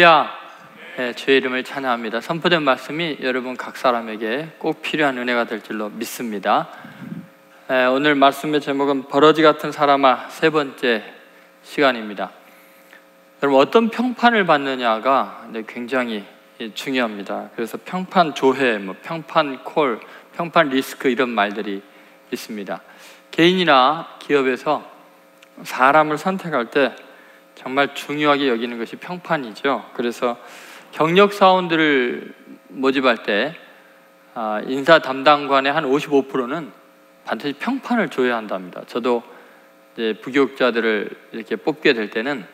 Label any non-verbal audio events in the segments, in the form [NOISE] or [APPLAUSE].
할렐루야. 네, 주의 이름을 찬양합니다. 선포된 말씀이 여러분 각 사람에게 꼭 필요한 은혜가 될 줄로 믿습니다. 네, 오늘 말씀의 제목은 버러지 같은 사람아 세 번째 시간입니다. 여러분 어떤 평판을 받느냐가 굉장히 중요합니다. 그래서 평판 조회, 뭐 평판 콜, 평판 리스크 이런 말들이 있습니다. 개인이나 기업에서 사람을 선택할 때 정말 중요하게 여기는 것이 평판이죠. 그래서 경력 사원들을 모집할 때 아, 인사 담당관의 한 55%는 반드시 평판을 줘야 한답니다. 저도 이제 부교육자들을 이렇게 뽑게 될 때는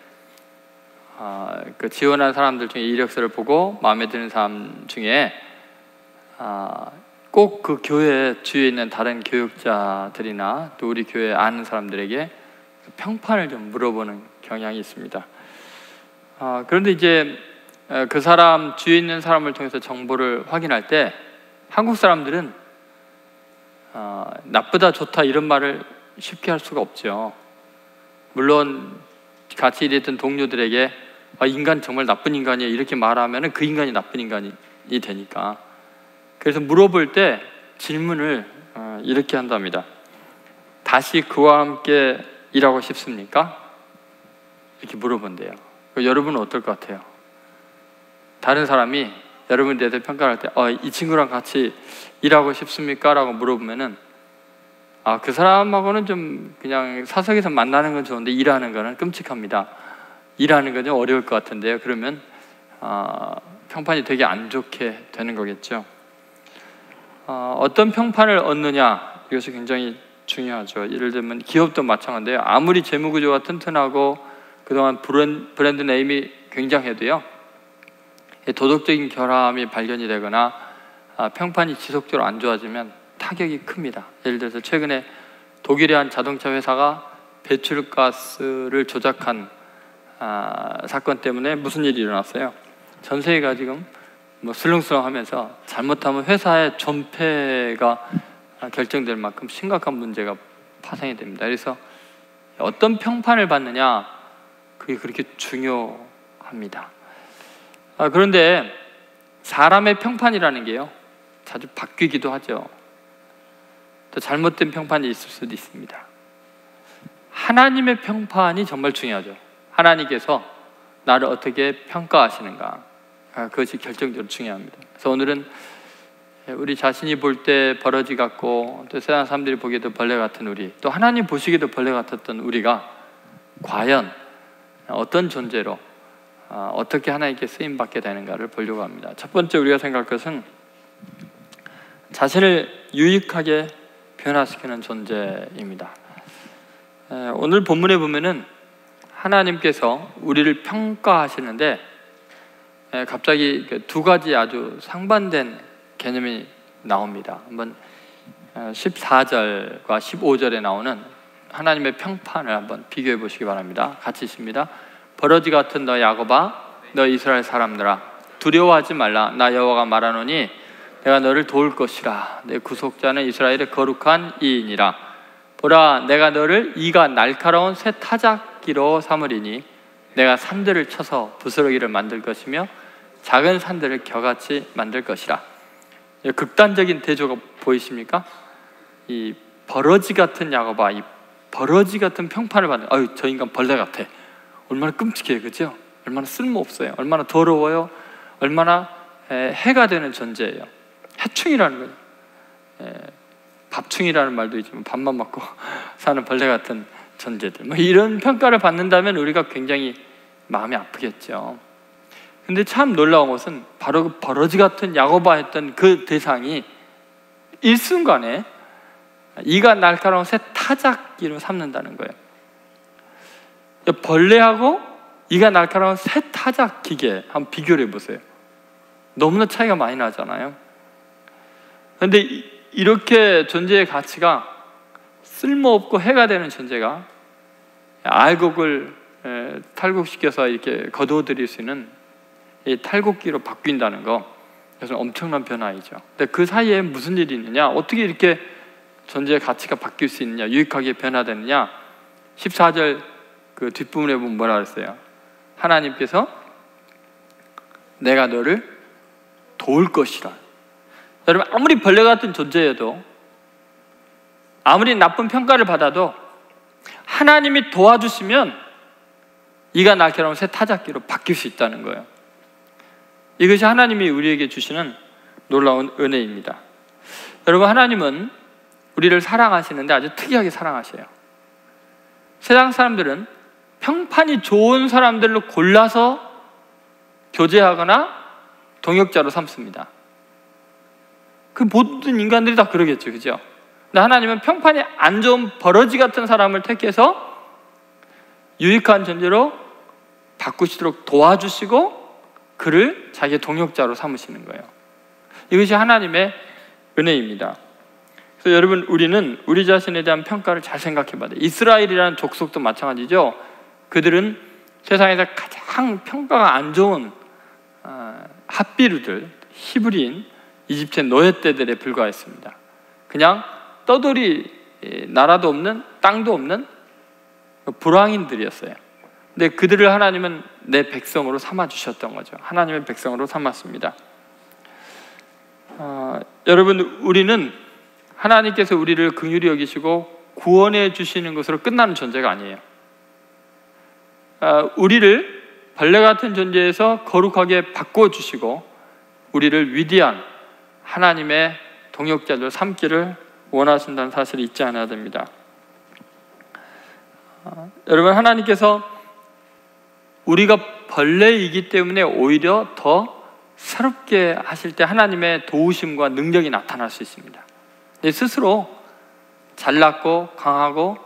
아, 그 지원한 사람들 중에 이력서를 보고 마음에 드는 사람 중에 아, 꼭 그 교회 주위에 있는 다른 교육자들이나 또 우리 교회 아는 사람들에게 평판을 좀 물어보는 경향이 있습니다. 아, 그런데 이제 그 사람 주위에 있는 사람을 통해서 정보를 확인할 때 한국 사람들은 아, 나쁘다 좋다 이런 말을 쉽게 할 수가 없죠. 물론 같이 일했던 동료들에게 아, 인간 정말 나쁜 인간이야 이렇게 말하면 그 인간이 나쁜 인간이 되니까 그래서 물어볼 때 질문을 어, 이렇게 한답니다. 다시 그와 함께 일하고 싶습니까? 이렇게 물어본대요. 여러분은 어떨 것 같아요? 다른 사람이 여러분에 대해서 평가할 때, 어, 이 친구랑 같이 일하고 싶습니까? 라고 물어보면은, 아, 그 사람하고는 좀 그냥 사석에서 만나는 건 좋은데 일하는 거는 끔찍합니다. 일하는 건 좀 어려울 것 같은데요. 그러면, 아, 평판이 되게 안 좋게 되는 거겠죠. 어, 어떤 평판을 얻느냐 이것이 굉장히 중요하죠. 예를 들면 기업도 마찬가지인데요. 아무리 재무 구조가 튼튼하고 그동안 브랜드 네임이 굉장해도요. 도덕적인 결함이 발견이 되거나 아, 평판이 지속적으로 안 좋아지면 타격이 큽니다. 예를 들어서 최근에 독일의 한 자동차 회사가 배출가스를 조작한 아, 사건 때문에 무슨 일이 일어났어요? 전 세계가 지금 뭐 슬렁슬렁하면서 잘못하면 회사의 존폐가 결정될 만큼 심각한 문제가 파생이 됩니다. 그래서 어떤 평판을 받느냐 그게 그렇게 중요합니다. 아, 그런데 사람의 평판이라는 게요 자주 바뀌기도 하죠. 또 잘못된 평판이 있을 수도 있습니다. 하나님의 평판이 정말 중요하죠. 하나님께서 나를 어떻게 평가하시는가. 아, 그것이 결정적으로 중요합니다. 그래서 오늘은 우리 자신이 볼 때 버러지 같고 또 세상 사람들이 보기에도 벌레 같은 우리 또 하나님 보시기에도 벌레 같았던 우리가 과연 어떤 존재로 아, 어떻게 하나님께 쓰임 받게 되는가를 보려고 합니다. 첫 번째 우리가 생각할 것은 자신을 유익하게 변화시키는 존재입니다. 오늘 본문에 보면은 하나님께서 우리를 평가하시는데 예, 갑자기 그두 가지 아주 상반된 개념이 나옵니다. 한번 14절과 어, 15절에 나오는 하나님의 평판을 한번 비교해 보시기 바랍니다. 같이 있습니다. 버러지 같은 너 야곱아, 너 이스라엘 사람들아, 두려워하지 말라. 나 여호와가 말하노니 내가 너를 도울 것이라. 내 구속자는 이스라엘의 거룩한 이인이라. 보라, 내가 너를 이가 날카로운 새 타작기로 삼으리니 내가 산들을 쳐서 부스러기를 만들 것이며 작은 산들을 겨같이 만들 것이라. 극단적인 대조가 보이십니까? 이 버러지 같은 야곱아, 이 버러지 같은 평판을 받는. 아유, 저 인간 벌레 같아. 얼마나 끔찍해요, 그죠? 얼마나 쓸모 없어요. 얼마나 더러워요. 얼마나 해가 되는 존재예요. 해충이라는 거예요. 밥충이라는 말도 있지만 밥만 먹고 [LAUGHS] 사는 벌레 같은 존재들. 뭐 이런 평가를 받는다면 우리가 굉장히 마음이 아프겠죠. 근데 참 놀라운 것은 바로 그 버러지 같은 야고바 했던 그 대상이 일순간에 이가 날카로운 새 타작기로 삼는다는 거예요. 벌레하고 이가 날카로운 새 타작 기계 한번 비교를 해보세요. 너무나 차이가 많이 나잖아요. 그런데 이렇게 존재의 가치가 쓸모없고 해가 되는 존재가 알곡을 탈곡시켜서 이렇게 거두어들일 수 있는 탈곡기로 바뀐다는 거 그래서 엄청난 변화이죠. 근데 그 사이에 무슨 일이 있느냐? 어떻게 이렇게 존재의 가치가 바뀔 수 있느냐? 유익하게 변화되느냐? 14절 그 뒷부분에 보면 뭐라 그랬어요? 하나님께서 내가 너를 도울 것이라. 여러분 아무리 벌레 같은 존재여도 아무리 나쁜 평가를 받아도 하나님이 도와주시면 이가 날카로운 새 타작기로 바뀔 수 있다는 거예요. 이것이 하나님이 우리에게 주시는 놀라운 은혜입니다. 여러분 하나님은 우리를 사랑하시는데 아주 특이하게 사랑하셔요. 세상 사람들은 평판이 좋은 사람들로 골라서 교제하거나 동역자로 삼습니다. 그 모든 인간들이 다 그러겠죠, 그죠? 근데 하나님은 평판이 안 좋은 버러지 같은 사람을 택해서 유익한 존재로 바꾸시도록 도와주시고 그를 자기의 동역자로 삼으시는 거예요. 이것이 하나님의 은혜입니다. 그래서 여러분 우리는 우리 자신에 대한 평가를 잘 생각해 봐야 돼요. 이스라엘이라는 족속도 마찬가지죠. 그들은 세상에서 가장 평가가 안 좋은 어, 핫비루들, 히브리인, 이집트의 노예떼들에 불과했습니다. 그냥 떠돌이 나라도 없는 땅도 없는 불황인들이었어요. 근데 그들을 하나님은 내 백성으로 삼아 주셨던 거죠. 하나님의 백성으로 삼았습니다. 어, 여러분 우리는 하나님께서 우리를 긍휼히 여기시고 구원해 주시는 것으로 끝나는 존재가 아니에요. 어, 우리를 벌레 같은 존재에서 거룩하게 바꿔 주시고 우리를 위대한 하나님의 동역자로 삼기를 원하신다는 사실을 잊지 않아야 됩니다. 어, 여러분 하나님께서 우리가 벌레이기 때문에 오히려 더 새롭게 하실 때 하나님의 도우심과 능력이 나타날 수 있습니다. 스스로 잘났고 강하고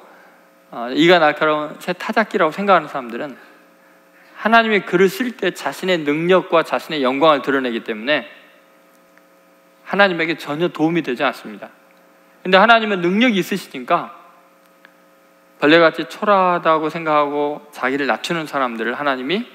어, 이가 날카로운 새 타작기라고 생각하는 사람들은 하나님이 글을 쓸 때 자신의 능력과 자신의 영광을 드러내기 때문에 하나님에게 전혀 도움이 되지 않습니다. 근데 하나님은 능력이 있으시니까 벌레같이 초라하다고 생각하고 자기를 낮추는 사람들을 하나님이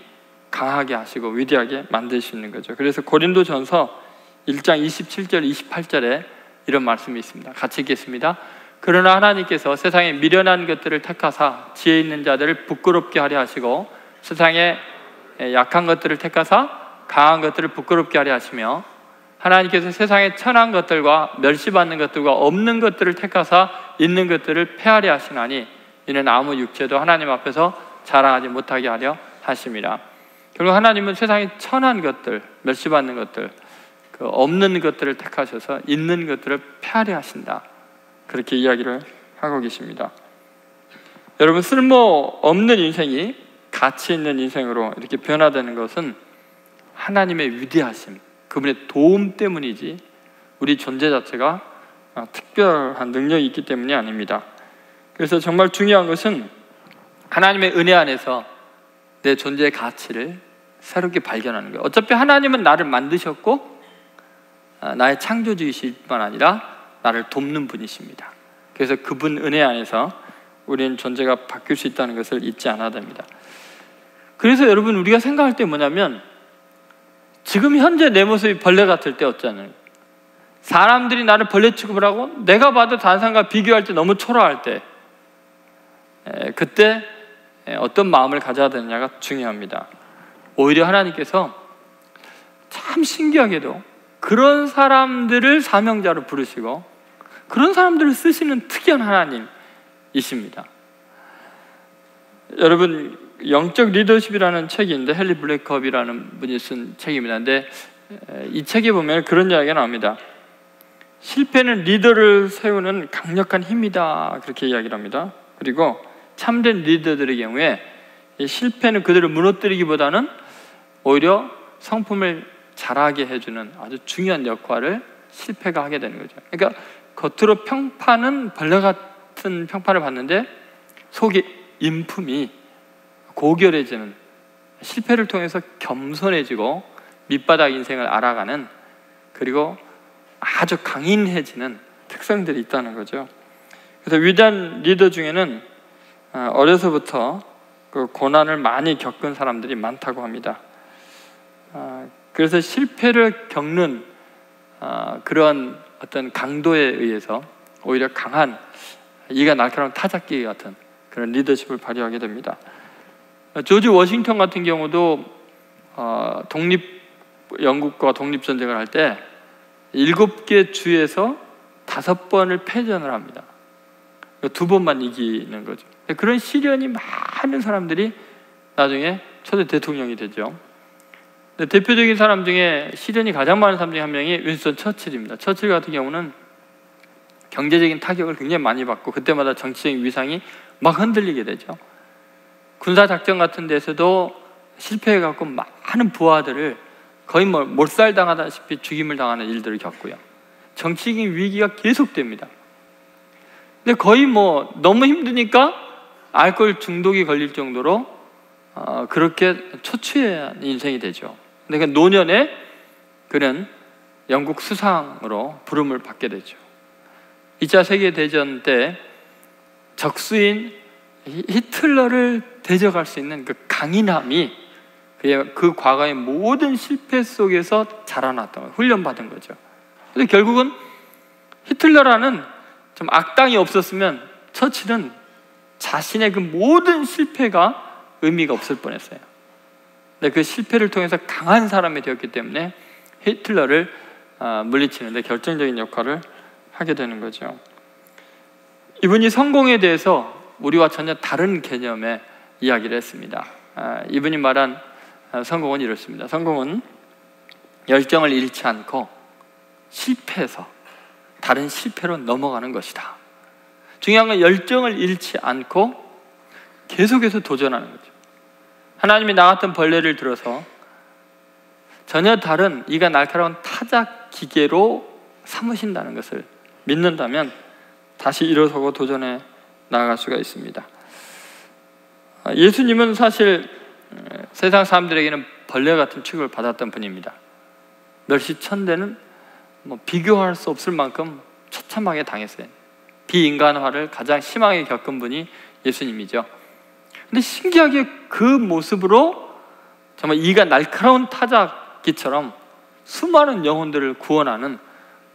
강하게 하시고 위대하게 만드시는 거죠. 그래서 고린도 전서 1장 27절 28절에 이런 말씀이 있습니다. 같이 읽겠습니다. 그러나 하나님께서 세상에 미련한 것들을 택하사 지혜 있는 자들을 부끄럽게 하려 하시고 세상에 약한 것들을 택하사 강한 것들을 부끄럽게 하려 하시며 하나님께서 세상에 천한 것들과 멸시받는 것들과 없는 것들을 택하사 있는 것들을 폐하려 하시나니 이는 아무 육체도 하나님 앞에서 자랑하지 못하게 하려 하심이라. 결국 하나님은 세상에 천한 것들, 멸시받는 것들, 그 없는 것들을 택하셔서 있는 것들을 폐하려 하신다. 그렇게 이야기를 하고 계십니다. 여러분 쓸모 없는 인생이 가치 있는 인생으로 이렇게 변화되는 것은 하나님의 위대하심, 그분의 도움 때문이지 우리 존재 자체가 특별한 능력이 있기 때문이 아닙니다. 그래서 정말 중요한 것은 하나님의 은혜 안에서 내 존재의 가치를 새롭게 발견하는 거예요. 어차피 하나님은 나를 만드셨고 아, 나의 창조주이실 뿐 아니라 나를 돕는 분이십니다. 그래서 그분 은혜 안에서 우리는 존재가 바뀔 수 있다는 것을 잊지 않아야 됩니다. 그래서 여러분 우리가 생각할 때 뭐냐면 지금 현재 내 모습이 벌레 같을 때 어쩌는 사람들이 나를 벌레 취급을 하고 내가 봐도 다른 사람과 비교할 때 너무 초라할 때 그때 어떤 마음을 가져야 되느냐가 중요합니다. 오히려 하나님께서 참 신기하게도 그런 사람들을 사명자로 부르시고 그런 사람들을 쓰시는 특이한 하나님이십니다. 여러분 영적 리더십이라는 있는데 헨리 블랙컵이라는 분이 쓴 책입니다. 근데 이 책에 보면 그런 이야기가 나옵니다. 실패는 리더를 세우는 강력한 힘이다 그렇게 이야기를 합니다. 그리고 참된 리더들의 경우에 실패는 그들을 무너뜨리기보다는 오히려 성품을 자라게 해주는 아주 중요한 역할을 실패가 하게 되는 거죠. 그러니까 겉으로 평판은 벌레 같은 평판을 받는데 속에 인품이 고결해지는 실패를 통해서 겸손해지고 밑바닥 인생을 알아가는 그리고 아주 강인해지는 특성들이 있다는 거죠. 그래서 위대한 리더 중에는 어, 어려서부터 그 고난을 많이 겪은 사람들이 많다고 합니다. 어, 그래서 실패를 겪는 어, 그런 어떤 강도에 의해서 오히려 강한 이가 날카로운 타작기 같은 그런 리더십을 발휘하게 됩니다. 조지 워싱턴 같은 경우도 독립 영국과 독립 전쟁을 할 때 일곱 개 주에서 다섯 번을 패전을 합니다. 두 번만 이기는 거죠. 그런 시련이 많은 사람들이 나중에 초대 대통령이 되죠. 대표적인 사람 중에 시련이 가장 많은 사람 중에 한 명이 윈스턴 처칠입니다. 처칠 같은 경우는 경제적인 타격을 굉장히 많이 받고 그때마다 정치적인 위상이 막 흔들리게 되죠. 군사 작전 같은 데서도 실패해 갖고 많은 부하들을 거의 뭐 몰살 당하다시피 죽임을 당하는 일들을 겪고요. 정치적인 위기가 계속됩니다. 근데 거의 뭐 너무 힘드니까 알코올 중독이 걸릴 정도로 어, 그렇게 초췌한 인생이 되죠. 근데 그 노년에 그는 영국 수상으로 부름을 받게 되죠. 2차 세계대전 때 적수인 히틀러를 대적할 수 있는 그 강인함이 그 과거의 모든 실패 속에서 자라났던. 훈련받은 거죠. 근데 결국은 히틀러라는 좀 악당이 없었으면 처칠은 자신의 그 모든 실패가 의미가 없을 뻔했어요. 근데 그 실패를 통해서 강한 사람이 되었기 때문에 히틀러를 아, 물리치는데 결정적인 역할을 하게 되는 거죠. 이분이 성공에 대해서 우리와 전혀 다른 개념의 이야기를 했습니다. 아, 이분이 말한 아, 성공은 이렇습니다. 성공은 열정을 잃지 않고 실패해서 다른 실패로 넘어가는 것이다. 중요한 건 열정을 잃지 않고 계속해서 도전하는 거죠. 하나님이 나 같은 벌레를 들어서 전혀 다른 이가 날카로운 타작 기계로 삼으신다는 것을 믿는다면 다시 일어서고 도전해 나아갈 수가 있습니다. 예수님은 사실 세상 사람들에게는 벌레 같은 취급을 받았던 분입니다. 멸시천대는 뭐 비교할 수 없을 만큼 처참하게 당했어요. 비인간화를 가장 심하게 겪은 분이 예수님이죠. 근데 신기하게 그 모습으로 정말 이가 날카로운 타작기처럼 수많은 영혼들을 구원하는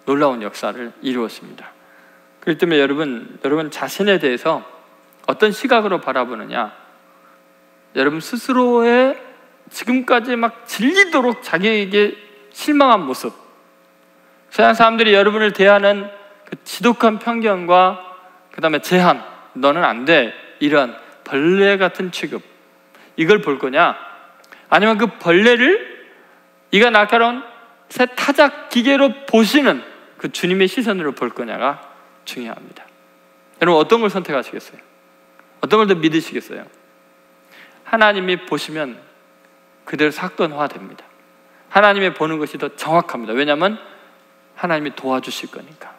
놀라운 역사를 이루었습니다. 그렇기 때문에 여러분, 여러분 자신에 대해서 어떤 시각으로 바라보느냐, 여러분 스스로의 지금까지 막 질리도록 자기에게 실망한 모습, 세상 사람들이 여러분을 대하는 그 지독한 편견과 그 다음에 제한, 너는 안 돼. 이런 벌레 같은 취급. 이걸 볼 거냐? 아니면 그 벌레를 이가 날카로운 새 타작 기계로 보시는 그 주님의 시선으로 볼 거냐가 중요합니다. 여러분 어떤 걸 선택하시겠어요? 어떤 걸 더 믿으시겠어요? 하나님이 보시면 그대로 사건화됩니다. 하나님이 보는 것이 더 정확합니다. 왜냐하면 하나님이 도와주실 거니까.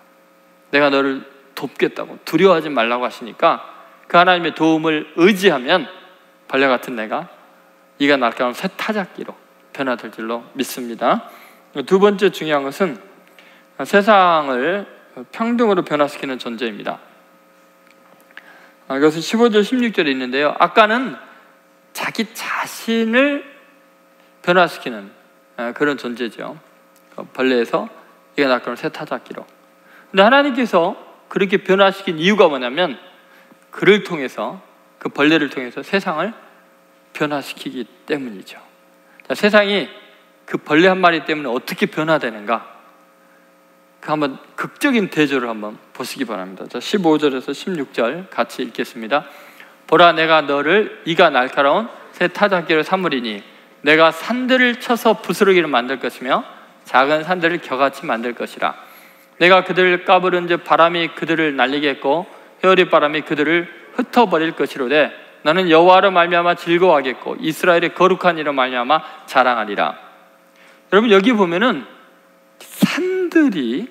내가 너를 돕겠다고 두려워하지 말라고 하시니까 그 하나님의 도움을 의지하면 벌레 같은 내가 이가 날카로운 새 타작기로 변화될 줄로 믿습니다. 두 번째 중요한 것은 세상을 평등으로 변화시키는 존재입니다. 아, 이것은 15절, 16절에 있는데요. 아까는 자기 자신을 변화시키는 아, 그런 존재죠. 그 벌레에서 이가 날카로운 새 타작기로. 근데 하나님께서 그렇게 변화시킨 이유가 뭐냐면 그를 통해서 그 벌레를 통해서 세상을 변화시키기 때문이죠. 자, 세상이 그 벌레 한 마리 때문에 어떻게 변화되는가? 그 한번 극적인 대조를 한번 보시기 바랍니다. 자, 15절에서 16절 같이 읽겠습니다. 보라 내가 너를 이가 날카로운 새 타작기를 삼으리니 내가 산들을 쳐서 부스러기를 만들 것이며 작은 산들을 겨같이 만들 것이라 내가 그들을 까부른 즉 바람이 그들을 날리겠고 헤어리 바람이 그들을 흩어버릴 것이로되 나는 여호와로 말미암아 즐거워하겠고 이스라엘의 거룩한 이로 말미암아 자랑하리라. 여러분 여기 보면은 산들이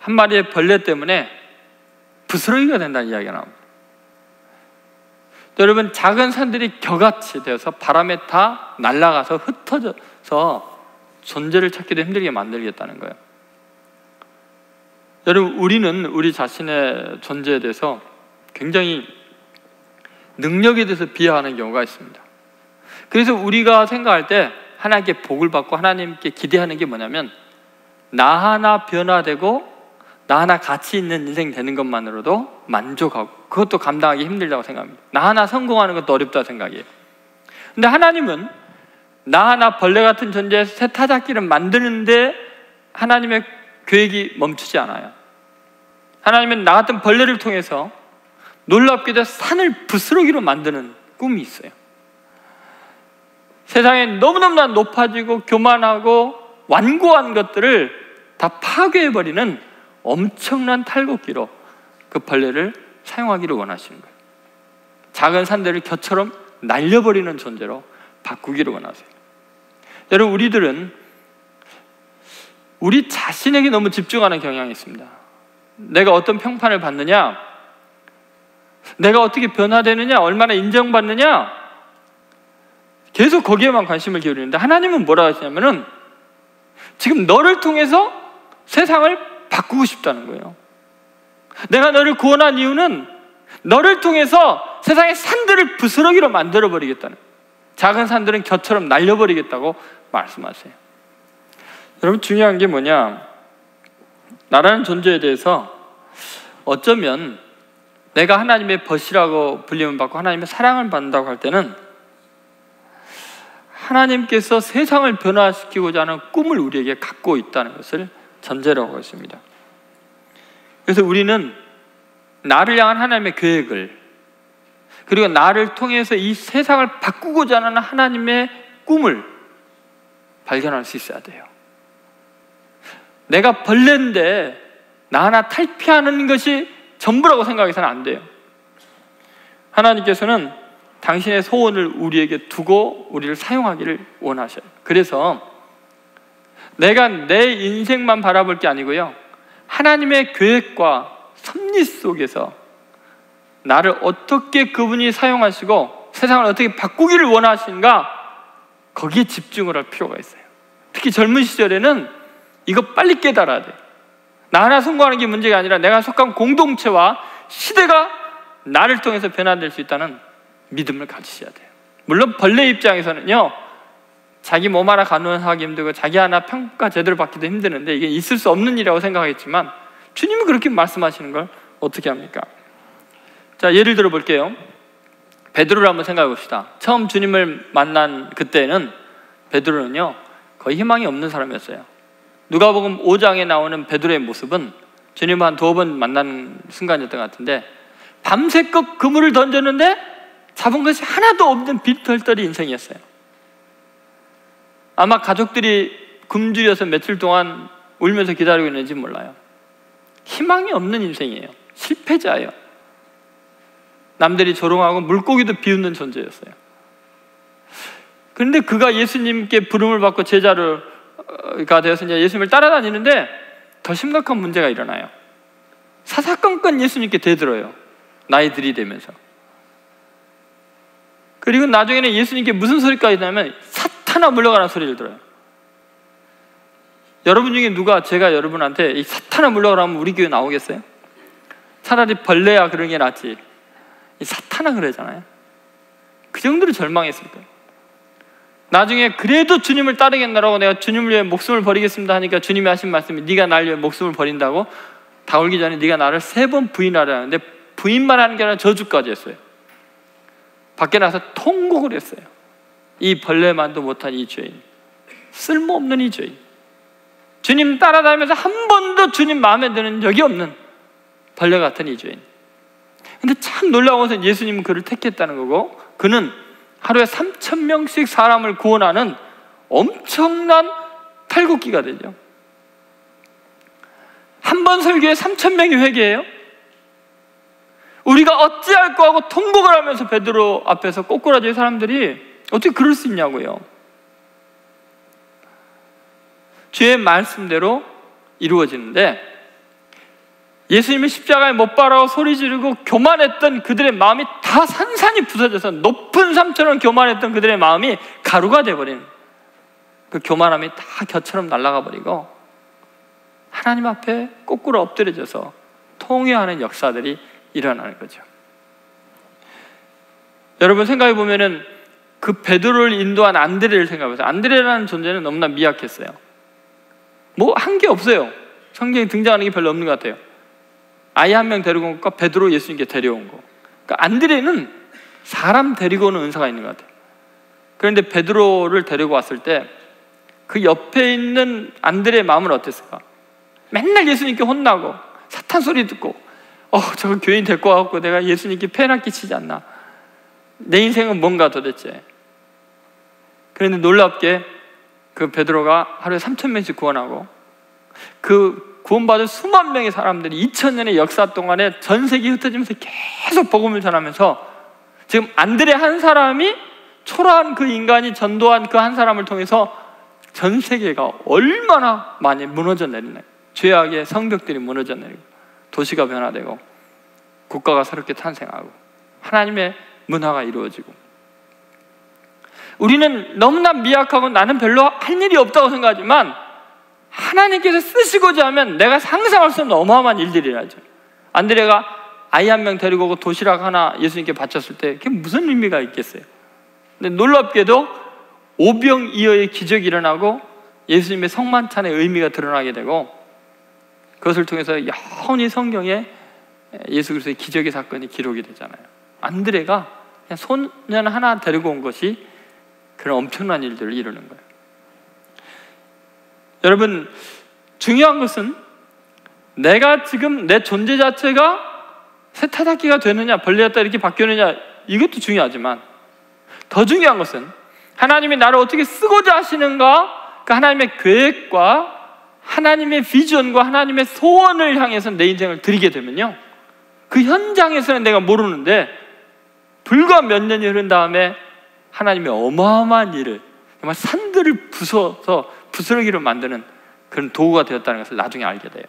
한 마리의 벌레 때문에 부스러기가 된다는 이야기가 나옵니다. 여러분 작은 산들이 겨같이 되어서 바람에 다 날아가서 흩어져서 존재를 찾기도 힘들게 만들겠다는 거예요. 여러분 우리는 우리 자신의 존재에 대해서 굉장히 능력에 대해서 비하하는 경우가 있습니다. 그래서 우리가 생각할 때 하나님께 복을 받고 하나님께 기대하는 게 뭐냐면 나 하나 변화되고 나 하나 가치 있는 인생 되는 것만으로도 만족하고 그것도 감당하기 힘들다고 생각합니다. 나 하나 성공하는 것도 어렵다고 생각해요. 근데 하나님은 나 하나 벌레 같은 존재 새 타작기를 만드는데 하나님의 계획이 멈추지 않아요. 하나님은 나 같은 벌레를 통해서 놀랍게도 산을 부스러기로 만드는 꿈이 있어요. 세상에 너무너무나 높아지고 교만하고 완고한 것들을 다 파괴해버리는 엄청난 탈곡기로 그 벌레를 사용하기를 원하시는 거예요. 작은 산들을 겨처럼 날려버리는 존재로 바꾸기를 원하세요. 여러분, 우리들은 우리 자신에게 너무 집중하는 경향이 있습니다. 내가 어떤 평판을 받느냐, 내가 어떻게 변화되느냐, 얼마나 인정받느냐, 계속 거기에만 관심을 기울이는데 하나님은 뭐라 하시냐면은 지금 너를 통해서 세상을 바꾸고 싶다는 거예요. 내가 너를 구원한 이유는 너를 통해서 세상의 산들을 부스러기로 만들어 버리겠다는 작은 산들은 겨처럼 날려버리겠다고 말씀하세요. 여러분 중요한 게 뭐냐? 나라는 존재에 대해서 어쩌면 내가 하나님의 벗이라고 불림을 받고 하나님의 사랑을 받는다고 할 때는 하나님께서 세상을 변화시키고자 하는 꿈을 우리에게 갖고 있다는 것을 전제로 하고 있습니다. 그래서 우리는 나를 향한 하나님의 계획을 그리고 나를 통해서 이 세상을 바꾸고자 하는 하나님의 꿈을 발견할 수 있어야 돼요. 내가 벌레인데 나 하나 탈피하는 것이 전부라고 생각해서는 안 돼요. 하나님께서는 당신의 소원을 우리에게 두고 우리를 사용하기를 원하셔요. 그래서 내가 내 인생만 바라볼 게 아니고요. 하나님의 계획과 섭리 속에서 나를 어떻게 그분이 사용하시고 세상을 어떻게 바꾸기를 원하시는가 거기에 집중을 할 필요가 있어요. 특히 젊은 시절에는 이거 빨리 깨달아야 돼. 나 하나 성공하는 게 문제가 아니라 내가 속한 공동체와 시대가 나를 통해서 변화될 수 있다는 믿음을 가지셔야 돼요. 물론 벌레 입장에서는요, 자기 몸 하나 간호하기 힘들고 자기 하나 평가 제대로 받기도 힘드는데 이게 있을 수 없는 일이라고 생각하겠지만 주님은 그렇게 말씀하시는 걸 어떻게 합니까? 자, 예를 들어 볼게요. 베드로를 한번 생각해 봅시다. 처음 주님을 만난 그때는 베드로는요, 거의 희망이 없는 사람이었어요. 누가복음 5장에 나오는 베드로의 모습은 주님을 한 두어 번 만난 순간이었던 것 같은데 밤새껏 그물을 던졌는데 잡은 것이 하나도 없는 빈털떨이 인생이었어요. 아마 가족들이 굶주려서 며칠 동안 울면서 기다리고 있는지 몰라요. 희망이 없는 인생이에요. 실패자예요. 남들이 조롱하고 물고기도 비웃는 존재였어요. 그런데 그가 예수님께 부름을 받고 제자 가 되어서 이제 예수님을 따라다니는데 더 심각한 문제가 일어나요. 사사건건 예수님께 대들어요. 나이 들이 되면서. 그리고 나중에는 예수님께 무슨 소리까지 나면 사탄아 물러가는 소리를 들어요. 여러분 중에 누가 제가 여러분한테 이 사탄아 물러가라면 우리 교회 나오겠어요? 차라리 벌레야 그런 게 낫지. 이 사탄아 그러잖아요. 그 정도로 절망했을 거예요. 나중에 그래도 주님을 따르겠나라고 내가 주님을 위해 목숨을 버리겠습니다 하니까 주님이 하신 말씀이 네가 날 위해 목숨을 버린다고 다 울기 전에 네가 나를 세 번 부인하라 하는데 부인만 하는 게 아니라 저주까지 했어요. 밖에 나서 통곡을 했어요. 이 벌레만도 못한 이 죄인. 쓸모없는 이 죄인. 주님 따라다니면서 한 번도 주님 마음에 드는 적이 없는 벌레 같은 이 죄인. 근데 참 놀라운 것은 예수님은 그를 택했다는 거고 그는 하루에 3천 명씩 사람을 구원하는 엄청난 탈곡기가 되죠. 한 번 설교에 3천 명이 회개해요. 우리가 어찌할까 하고 통곡을 하면서 베드로 앞에서 꼬꾸라질 사람들이 어떻게 그럴 수 있냐고요. 주의 말씀대로 이루어지는데 예수님이 십자가에 못 박아고 소리 지르고 교만했던 그들의 마음이 다 산산이 부서져서 높은 산처럼 교만했던 그들의 마음이 가루가 돼버린 그 교만함이 다 겨처럼 날아가 버리고 하나님 앞에 거꾸로 엎드려져서 통회하는 역사들이 일어나는 거죠. 여러분 생각해 보면은 그 베드로를 인도한 안드레를 생각해 보세요. 안드레라는 존재는 너무나 미약했어요. 뭐 한 게 없어요. 성경에 등장하는 게 별로 없는 것 같아요. 아이 한 명 데리고 온 것과 베드로 예수님께 데려온 거. 그러니까 안드레는 사람 데리고 오는 은사가 있는 것 같아요. 그런데 베드로를 데리고 왔을 때 그 옆에 있는 안드레의 마음은 어땠을까? 맨날 예수님께 혼나고 사탄 소리 듣고 어 저거 교인 데리고 와갖고 내가 예수님께 폐나 끼치지 않나 내 인생은 뭔가 도대체 그런데 놀랍게 그 베드로가 하루에 3천 명씩 구원하고 그 구원받은 수만 명의 사람들이 2000년의 역사 동안에 전 세계에 흩어지면서 계속 복음을 전하면서 지금 안드레 한 사람이 초라한 그 인간이 전도한 그 한 사람을 통해서 전 세계가 얼마나 많이 무너져 내리나요? 죄악의 성벽들이 무너져 내리고 도시가 변화되고 국가가 새롭게 탄생하고 하나님의 문화가 이루어지고 우리는 너무나 미약하고 나는 별로 할 일이 없다고 생각하지만 하나님께서 쓰시고자 하면 내가 상상할 수 없는 어마어마한 일들이라죠. 안드레가 아이 한 명 데리고 오고 도시락 하나 예수님께 바쳤을 때 그게 무슨 의미가 있겠어요? 근데 놀랍게도 오병이어의 기적이 일어나고 예수님의 성만찬의 의미가 드러나게 되고 그것을 통해서 영원히 성경에 예수 그리스도의 기적의 사건이 기록이 되잖아요. 안드레가 그냥 소년 하나 데리고 온 것이 그런 엄청난 일들을 이루는 거예요. 여러분 중요한 것은 내가 지금 내 존재 자체가 세타닥기가 되느냐 벌레였다 이렇게 바뀌느냐 이것도 중요하지만 더 중요한 것은 하나님이 나를 어떻게 쓰고자 하시는가? 그 하나님의 계획과 하나님의 비전과 하나님의 소원을 향해서 내 인생을 드리게 되면요. 그 현장에서는 내가 모르는데 불과 몇 년이 흐른 다음에 하나님의 어마어마한 일을 정말 산들을 부숴서 부스러기로 만드는 그런 도구가 되었다는 것을 나중에 알게 돼요.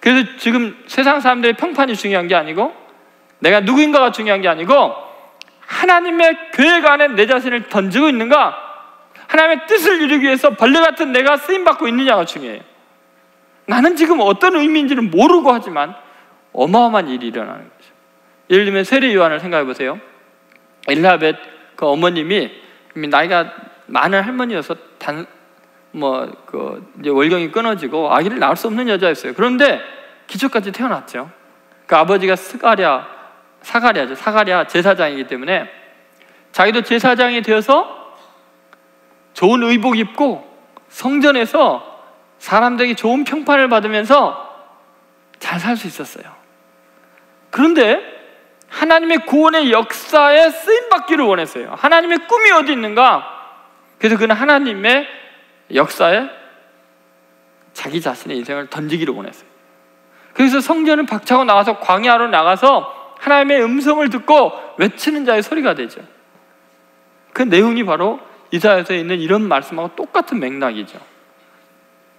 그래서 지금 세상 사람들의 평판이 중요한 게 아니고 내가 누구인가가 중요한 게 아니고 하나님의 계획 안에 내 자신을 던지고 있는가? 하나님의 뜻을 이루기 위해서 벌레 같은 내가 쓰임 받고 있느냐가 중요해요. 나는 지금 어떤 의미인지는 모르고 하지만 어마어마한 일이 일어나는 거죠. 예를 들면 세례 요한을 생각해 보세요. 엘리사벳 그 어머님이 이미 나이가 많은 할머니여서 단 뭐 그 이제 월경이 끊어지고 아기를 낳을 수 없는 여자였어요. 그런데 기적까지 태어났죠. 그 아버지가 스가랴 사가랴죠. 사가랴 제사장이기 때문에 자기도 제사장이 되어서 좋은 의복 입고 성전에서 사람들에게 좋은 평판을 받으면서 잘 살 수 있었어요. 그런데 하나님의 구원의 역사에 쓰임 받기를 원했어요. 하나님의 꿈이 어디 있는가? 그래서 그는 하나님의 역사에 자기 자신의 인생을 던지기를 원했어요. 그래서 성전을 박차고 나가서 광야로 나가서 하나님의 음성을 듣고 외치는 자의 소리가 되죠. 그 내용이 바로 이사야서에 있는 이런 말씀하고 똑같은 맥락이죠.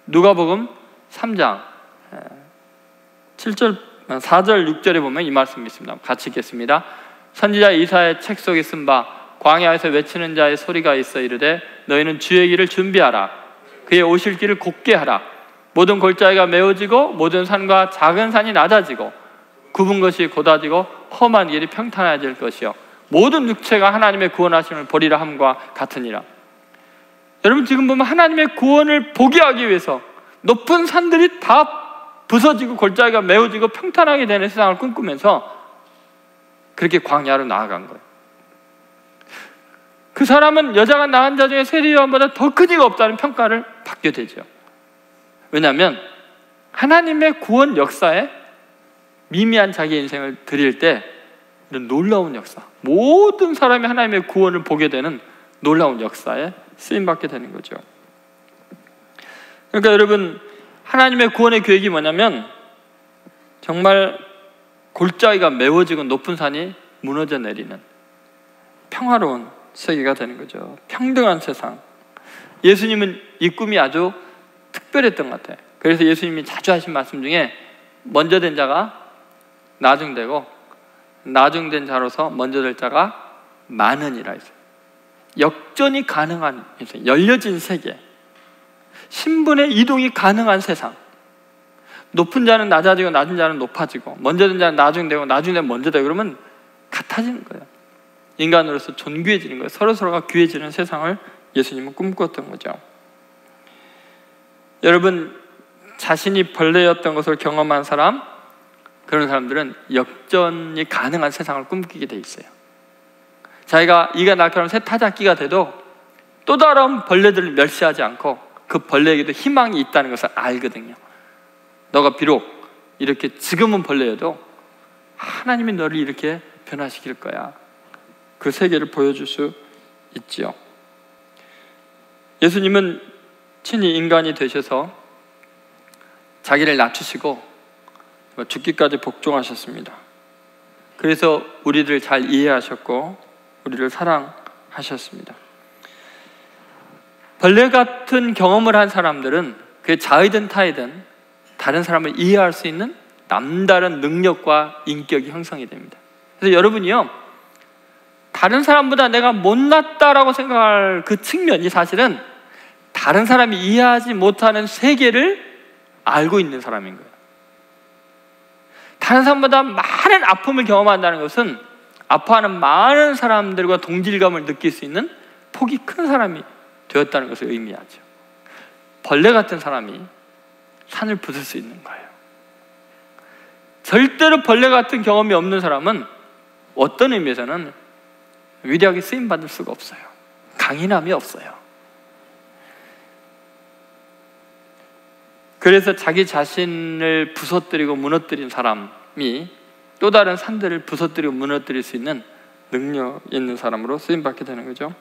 누가복음 3장 7절 4절 6절에 보면 이 말씀이 있습니다. 같이 읽겠습니다. 선지자 이사의 책 속에 쓴 바 광야에서 외치는 자의 소리가 있어 이르되 너희는 주의 길을 준비하라 그의 오실 길을 곱게 하라 모든 골짜기가 메워지고 모든 산과 작은 산이 낮아지고 굽은 것이 곧아지고 험한 길이 평탄해질 것이요 모든 육체가 하나님의 구원하심을 보리라 함과 같으니라. 여러분 지금 보면 하나님의 구원을 보게 하기 위해서 높은 산들이 다 부서지고 골짜기가 메워지고 평탄하게 되는 세상을 꿈꾸면서 그렇게 광야로 나아간 거예요. 그 사람은 여자가 낳은 자 중에 세리요한보다 더 큰 이가 없다는 평가를 받게 되죠. 왜냐하면 하나님의 구원 역사에 미미한 자기 인생을 드릴 때 이런 놀라운 역사, 모든 사람이 하나님의 구원을 보게 되는 놀라운 역사에 쓰임 받게 되는 거죠. 그러니까 여러분 하나님의 구원의 계획이 뭐냐면 정말 골짜기가 메워지고 높은 산이 무너져 내리는 평화로운 세계가 되는 거죠. 평등한 세상. 예수님은 이 꿈이 아주 특별했던 것 같아요. 그래서 예수님이 자주 하신 말씀 중에 먼저 된 자가 나중되고 나중된 자로서 먼저 될 자가 많으니라 했어요. 역전이 가능한 열려진 세계, 신분의 이동이 가능한 세상. 높은 자는 낮아지고 낮은 자는 높아지고 먼저 된 자는 나중되고 나중되면 먼저 되고 그러면 같아지는 거예요. 인간으로서 존귀해지는 거예요. 서로 서로가 귀해지는 세상을 예수님은 꿈꿨던 거죠. 여러분 자신이 벌레였던 것을 경험한 사람 그런 사람들은 역전이 가능한 세상을 꿈꾸게 돼 있어요. 자기가 이가 날카로운 새 타작기가 돼도 또 다른 벌레들을 멸시하지 않고 그 벌레에게도 희망이 있다는 것을 알거든요. 너가 비록 이렇게 지금은 벌레여도 하나님이 너를 이렇게 변화시킬 거야. 그 세계를 보여줄 수 있지요. 예수님은 친히 인간이 되셔서 자기를 낮추시고 죽기까지 복종하셨습니다. 그래서 우리를 잘 이해하셨고 우리를 사랑하셨습니다. 벌레 같은 경험을 한 사람들은 그 자이든 타이든 다른 사람을 이해할 수 있는 남다른 능력과 인격이 형성이 됩니다. 그래서 여러분이요, 다른 사람보다 내가 못났다라고 생각할 그 측면이 사실은 다른 사람이 이해하지 못하는 세계를 알고 있는 사람인 거예요. 다른 사람보다 많은 아픔을 경험한다는 것은 아파하는 많은 사람들과 동질감을 느낄 수 있는 폭이 큰 사람이 되었다는 것을 의미하죠. 벌레 같은 사람이 산을 부술 수 있는 거예요. 절대로 벌레 같은 경험이 없는 사람은 어떤 의미에서는 위대하게 쓰임 받을 수가 없어요. 강인함이 없어요. 그래서 자기 자신을 부서뜨리고 무너뜨린 사람이 또 다른 산들을 부서뜨리고 무너뜨릴 수 있는 능력 있는 사람으로 쓰임 받게 되는 거죠.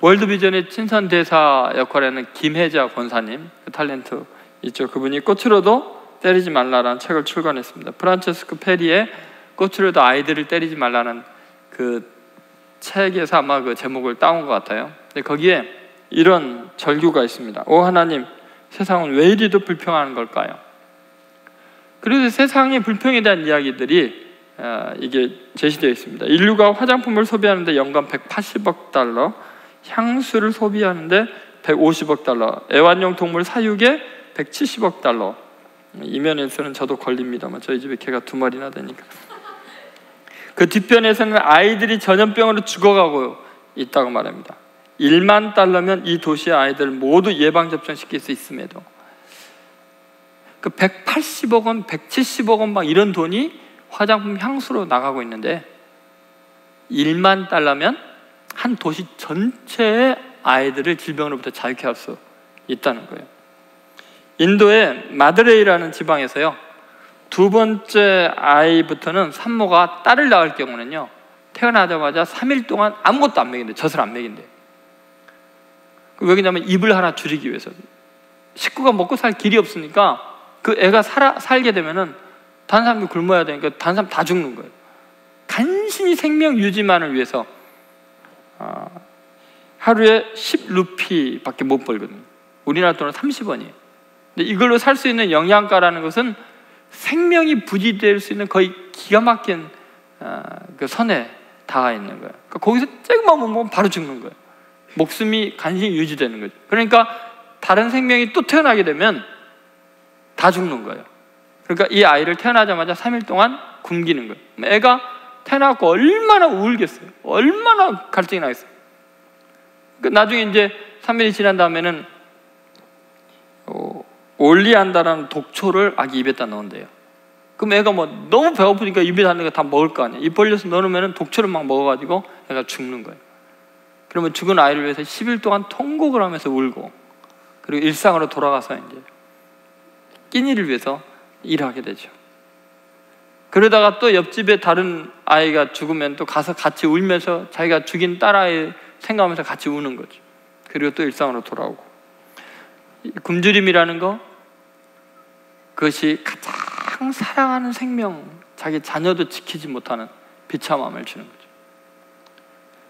월드비전의 친선 대사 역할에는 김혜자 권사님 그 탤런트 있죠. 그분이 꽃으로도 때리지 말라라는 책을 출간했습니다. 프란체스코 페리의 꽃으로도 아이들을 때리지 말라는 그 책에서 아마 그 제목을 따온 것 같아요. 근데 거기에 이런 절규가 있습니다. 오 하나님, 세상은 왜 이리도 불평하는 걸까요? 그래서 세상의 불평에 대한 이야기들이 어, 이게 제시되어 있습니다. 인류가 화장품을 소비하는데 연간 180억 달러, 향수를 소비하는데 150억 달러, 애완용 동물 사육에 170억 달러. 이면에서는 저도 걸립니다만 저희 집에 개가 두 마리나 되니까. 그 뒤편에서는 아이들이 전염병으로 죽어가고 있다고 말합니다. 1만 달러면 이 도시의 아이들 모두 예방 접종시킬 수 있음에도 그 180억 원, 170억 원 막 이런 돈이 화장품 향수로 나가고 있는데 1만 달러면 한 도시 전체의 아이들을 질병으로부터 자유케 할 수 있다는 거예요. 인도의 마드레이라는 지방에서요. 두 번째 아이부터는 산모가 딸을 낳을 경우는요. 태어나자마자 3일 동안 아무것도 안 먹인대. 젖을 안 먹인대. 왜 그러냐면 입을 하나 줄이기 위해서. 식구가 먹고 살 길이 없으니까 그 애가 살아, 살게 되면은 다른 사람도 굶어야 되니까 다른 다 죽는 거예요. 간신히 생명 유지만을 위해서 아, 하루에 10루피밖에 못 벌거든요. 우리나라 돈은 30원이에요. 근데 이걸로 살 수 있는 영양가라는 것은 생명이 부지될 수 있는 거의 기가 막힌 어, 그 선에 닿아 있는 거예요. 그러니까 거기서 조금만 먹으면 바로 죽는 거예요. 목숨이 간신히 유지되는 거죠. 그러니까 다른 생명이 또 태어나게 되면 다 죽는 거예요. 그러니까 이 아이를 태어나자마자 3일 동안 굶기는 거예요. 애가 태어나고 얼마나 울겠어요. 얼마나 갈증이 나겠어요. 그 나중에 이제 3일이 지난 다음에는 어, 올리안다라는 독초를 아기 입에다 넣은대요. 그럼 애가 뭐 너무 배고프니까 입에 닿는 거 다 먹을 거 아니에요. 입 벌려서 넣으면 독초를 막 먹어가지고 애가 죽는 거예요. 그러면 죽은 아이를 위해서 10일 동안 통곡을 하면서 울고 그리고 일상으로 돌아가서 이제 끼니를 위해서 일하게 되죠. 그러다가 또 옆집에 다른 아이가 죽으면 또 가서 같이 울면서 자기가 죽인 딸아이 생각하면서 같이 우는 거죠. 그리고 또 일상으로 돌아오고. 굶주림이라는 거 그것이 가장 사랑하는 생명, 자기 자녀도 지키지 못하는 비참함을 주는 거죠.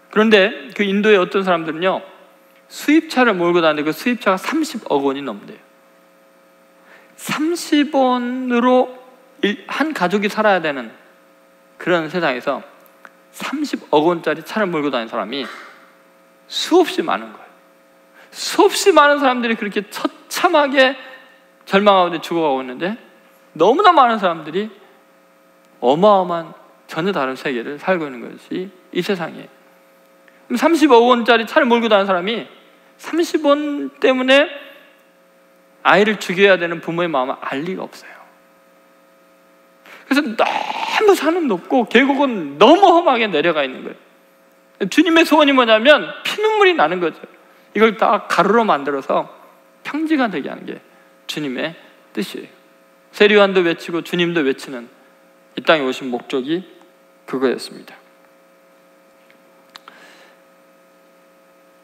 그런데 그 인도의 어떤 사람들은요, 수입차를 몰고 다니는데 그 수입차가 30억 원이 넘대요. 30원으로 한 가족이 살아야 되는 그런 세상에서 30억 원짜리 차를 몰고 다니는 사람이 수없이 많은 거예요. 수없이 많은 사람들이 그렇게 처참하게 절망하고 죽어가고 있는데 너무나 많은 사람들이 어마어마한 전혀 다른 세계를 살고 있는 것이 이 세상이에요. 30억 원짜리 차를 몰고 다니는 사람이 30원 때문에 아이를 죽여야 되는 부모의 마음을 알 리가 없어요. 그래서 너무 산은 높고 계곡은 너무 험하게 내려가 있는 거예요. 주님의 소원이 뭐냐면 피눈물이 나는 거죠. 이걸 다 가루로 만들어서 평지가 되게 하는 게 주님의 뜻이에요. 세리완도 외치고 주님도 외치는 이 땅에 오신 목적이 그거였습니다.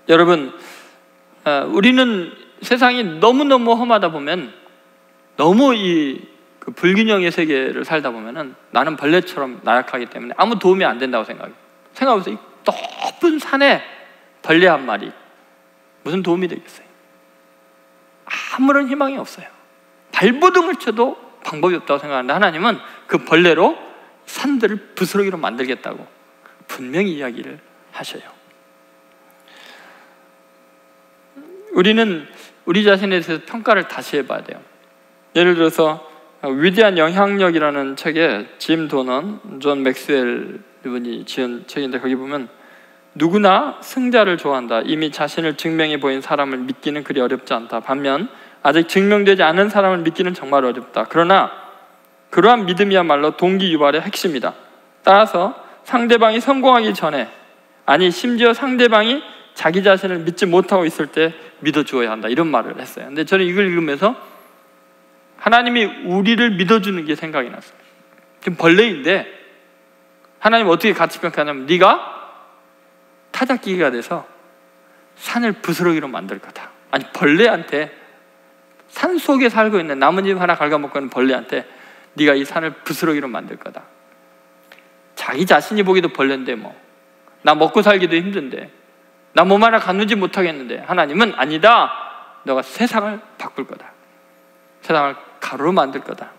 여러분, 어, 우리는 세상이 너무너무 험하다 보면 너무 이그 불균형의 세계를 살다 보면은 나는 벌레처럼 나약하기 때문에 아무 도움이 안 된다고 생각해요. 생각해보세요. 이 높은 산에 벌레 한 마리 무슨 도움이 되겠어요? 아무런 희망이 없어요. 발버둥을 쳐도 방법이 없다고 생각하는데 하나님은 그 벌레로 산들을 부스러기로 만들겠다고 분명히 이야기를 하셔요. 우리는 우리 자신에 대해서 평가를 다시 해봐야 돼요. 예를 들어서 위대한 영향력이라는 책에 짐 도넌, 존 맥스웰 이분이 지은 책인데 거기 보면 누구나 승자를 좋아한다. 이미 자신을 증명해 보인 사람을 믿기는 그리 어렵지 않다. 반면 아직 증명되지 않은 사람을 믿기는 정말 어렵다. 그러나 그러한 믿음이야말로 동기 유발의 핵심이다. 따라서 상대방이 성공하기 전에 아니 심지어 상대방이 자기 자신을 믿지 못하고 있을 때 믿어 주어야 한다. 이런 말을 했어요. 근데 저는 이걸 읽으면서 하나님이 우리를 믿어 주는 게 생각이 났어요. 지금 벌레인데 하나님 어떻게 같이 평가하냐면 네가 타작기가 돼서 산을 부스러기로 만들 거다. 아니 벌레한테 산 속에 살고 있는 나뭇잎 하나 갉아먹고 있는 벌레한테 네가 이 산을 부스러기로 만들 거다. 자기 자신이 보기도 벌레인데 뭐. 나 먹고 살기도 힘든데. 나 몸 하나 갖누지 못하겠는데. 하나님은 아니다. 너가 세상을 바꿀 거다. 세상을 가루로 만들 거다.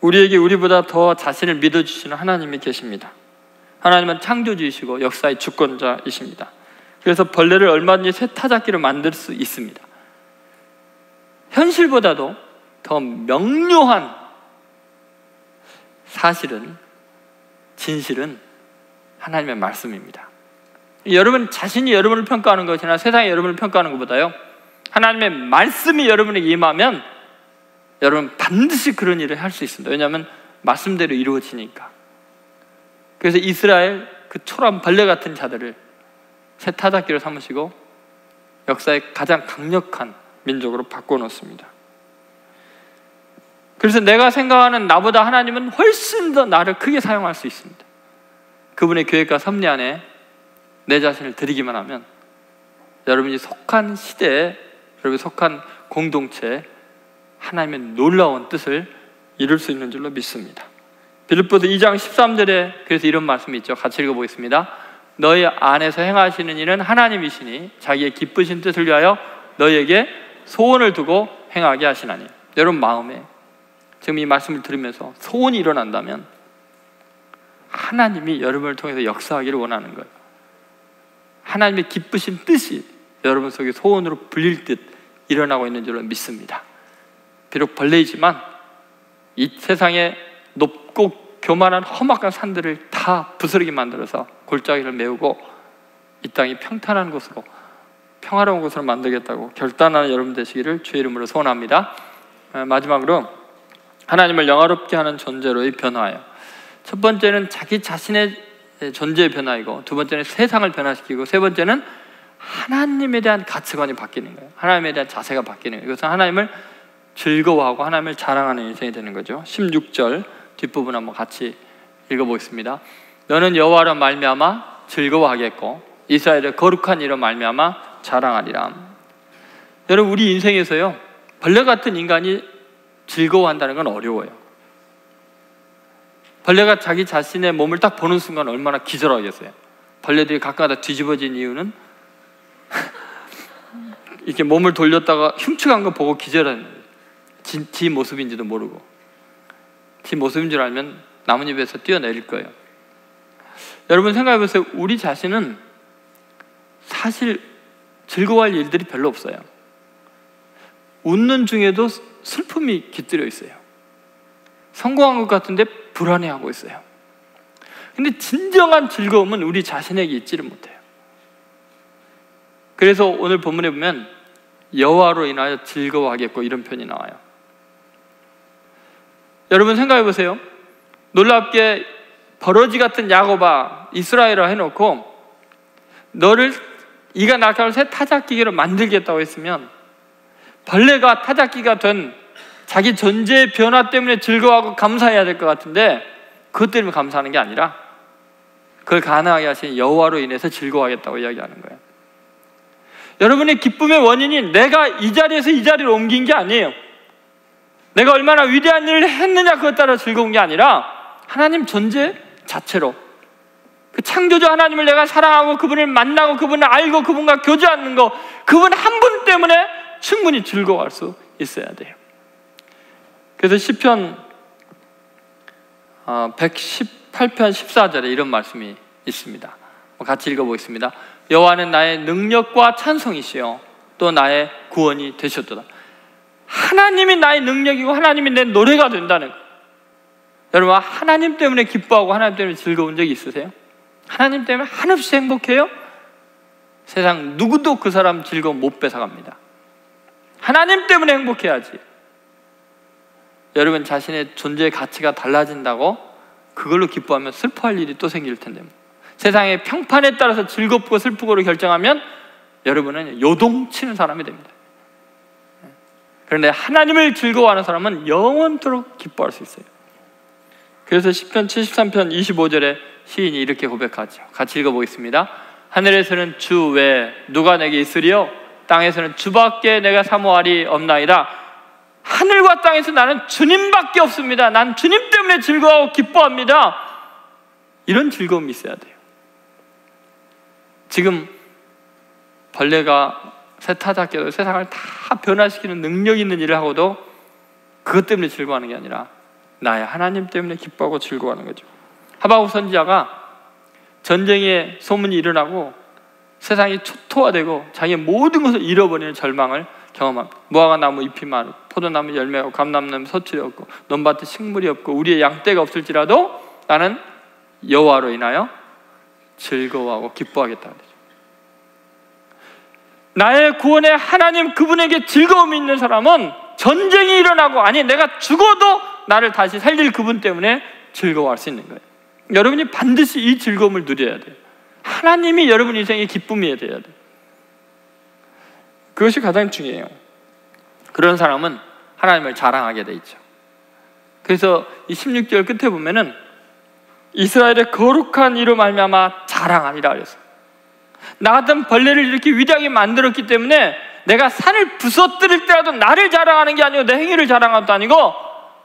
우리에게 우리보다 더 자신을 믿어주시는 하나님이 계십니다. 하나님은 창조주이시고 역사의 주권자이십니다. 그래서 벌레를 얼마든지 세타잡기로 만들 수 있습니다. 현실보다도 더 명료한 사실은 진실은 하나님의 말씀입니다. 여러분 자신이 여러분을 평가하는 것이나 세상이 여러분을 평가하는 것보다요. 하나님의 말씀이 여러분에게 임하면 여러분 반드시 그런 일을 할 수 있습니다. 왜냐하면 말씀대로 이루어지니까. 그래서 이스라엘 그 초란 벌레 같은 자들을 새 타작기로 삼으시고 역사의 가장 강력한 민족으로 바꿔놓습니다. 그래서 내가 생각하는 나보다 하나님은 훨씬 더 나를 크게 사용할 수 있습니다. 그분의 계획과 섭리 안에 내 자신을 드리기만 하면 여러분이 속한 시대에 여러분 속한 공동체 하나님의 놀라운 뜻을 이룰 수 있는 줄로 믿습니다. 빌립보서 2장 13절에 그래서 이런 말씀이 있죠. 같이 읽어보겠습니다. 너희 안에서 행하시는 일은 하나님이시니 자기의 기쁘신 뜻을 위하여 너희에게 소원을 두고 행하게 하시나니 여러분 마음에 지금 이 말씀을 들으면서 소원이 일어난다면 하나님이 여러분을 통해서 역사하기를 원하는 거예요. 하나님의 기쁘신 뜻이 여러분 속에 소원으로 불릴 듯 일어나고 있는 줄로 믿습니다. 비록 벌레이지만 이 세상에 높 고 교만한 험악한 산들을 다 부스러기 만들어서 골짜기를 메우고 이 땅이 평탄한 곳으로 평화로운 곳으로 만들겠다고 결단하는 여러분 되시기를 주의 이름으로 소원합니다. 어, 마지막으로 하나님을 영화롭게 하는 존재로의 변화예요. 첫 번째는 자기 자신의 존재의 변화이고 두 번째는 세상을 변화시키고 세 번째는 하나님에 대한 가치관이 바뀌는 거예요. 하나님에 대한 자세가 바뀌는 거예요. 이것은 하나님을 즐거워하고 하나님을 자랑하는 인생이 되는 거죠. 16절 뒷부분 한번 같이 읽어보겠습니다. 너는 여호와로 말미암아 즐거워하겠고 이스라엘의 거룩한 이로 말미암아 자랑하리라. 여러분 우리 인생에서요 벌레 같은 인간이 즐거워한다는 건 어려워요. 벌레가 자기 자신의 몸을 딱 보는 순간 얼마나 기절하겠어요. 벌레들이 가끔가다 뒤집어진 이유는 [LAUGHS] 이렇게 몸을 돌렸다가 흉측한 거 보고 기절하는 지, 지 모습인지도 모르고 지 모습인 줄 알면 나뭇잎에서 뛰어내릴 거예요. 여러분 생각해 보세요. 우리 자신은 사실 즐거워할 일들이 별로 없어요. 웃는 중에도 슬픔이 깃들여 있어요. 성공한 것 같은데 불안해하고 있어요. 근데 진정한 즐거움은 우리 자신에게 있지를 못해요. 그래서 오늘 본문에 보면 여호와로 인하여 즐거워하겠고 이런 표현이 나와요. 여러분 생각해 보세요. 놀랍게 버러지 같은 야곱아 이스라엘을 해놓고 너를 이가 낙하를 새 타작기계로 만들겠다고 했으면 벌레가 타작기가 된 자기 존재의 변화 때문에 즐거워하고 감사해야 될 것 같은데 그것 때문에 감사하는 게 아니라 그걸 가능하게 하신 여호와로 인해서 즐거워하겠다고 이야기하는 거예요. 여러분의 기쁨의 원인이 내가 이 자리에서 이 자리로 옮긴 게 아니에요. 내가 얼마나 위대한 일을 했느냐 그것 따라 즐거운 게 아니라 하나님 존재 자체로 그 창조주 하나님을 내가 사랑하고 그분을 만나고 그분을 알고 그분과 교제하는 거 그분 한 분 때문에 충분히 즐거워할 수 있어야 돼요. 그래서 시편 118편 어, 14절에 이런 말씀이 있습니다. 같이 읽어보겠습니다. 여호와는 나의 능력과 찬송이시요 또 나의 구원이 되셨도다. 하나님이 나의 능력이고 하나님이 내 노래가 된다는 거. 여러분 하나님 때문에 기뻐하고 하나님 때문에 즐거운 적이 있으세요? 하나님 때문에 한없이 행복해요? 세상 누구도 그 사람 즐거움 못 뺏어갑니다. 하나님 때문에 행복해야지. 여러분 자신의 존재의 가치가 달라진다고 그걸로 기뻐하면 슬퍼할 일이 또 생길 텐데. 세상의 평판에 따라서 즐겁고 슬프고를 결정하면 여러분은 요동치는 사람이 됩니다. 그런데 하나님을 즐거워하는 사람은 영원토록 기뻐할 수 있어요. 그래서 10편 73편 25절에 시인이 이렇게 고백하죠. 같이 읽어보겠습니다. 하늘에서는 주외 누가 내게 있으리요? 땅에서는 주밖에 내가 사모하리 없나이다. 하늘과 땅에서 나는 주님밖에 없습니다. 난 주님 때문에 즐거워 기뻐합니다. 이런 즐거움이 있어야 돼요. 지금 벌레가 세타잡기로 세상을 다 변화시키는 능력 있는 일을 하고도 그것 때문에 즐거워하는 게 아니라 나의 하나님 때문에 기뻐하고 즐거워하는 거죠. 하바국 선지자가 전쟁에 소문이 일어나고 세상이 초토화되고 자기의 모든 것을 잃어버리는 절망을 경험합니다. 무화과 나무 잎이 많고 포도나무 열매가 감람나무 서출이 없고 논밭에 식물이 없고 우리의 양떼가 없을지라도 나는 여호와로 인하여 즐거워하고 기뻐하겠다. 나의 구원의 하나님 그분에게 즐거움이 있는 사람은 전쟁이 일어나고 아니 내가 죽어도 나를 다시 살릴 그분 때문에 즐거워할 수 있는 거예요. 여러분이 반드시 이 즐거움을 누려야 돼요. 하나님이 여러분 인생의 기쁨이 돼야 돼요. 그것이 가장 중요해요. 그런 사람은 하나님을 자랑하게 돼 있죠. 그래서 이 16절 끝에 보면은 이스라엘의 거룩한 이름 말미암아 자랑하리라 그랬어요. 나 같은 벌레를 이렇게 위대하게 만들었기 때문에 내가 산을 부서뜨릴 때라도 나를 자랑하는 게 아니고 내 행위를 자랑하는 것도 아니고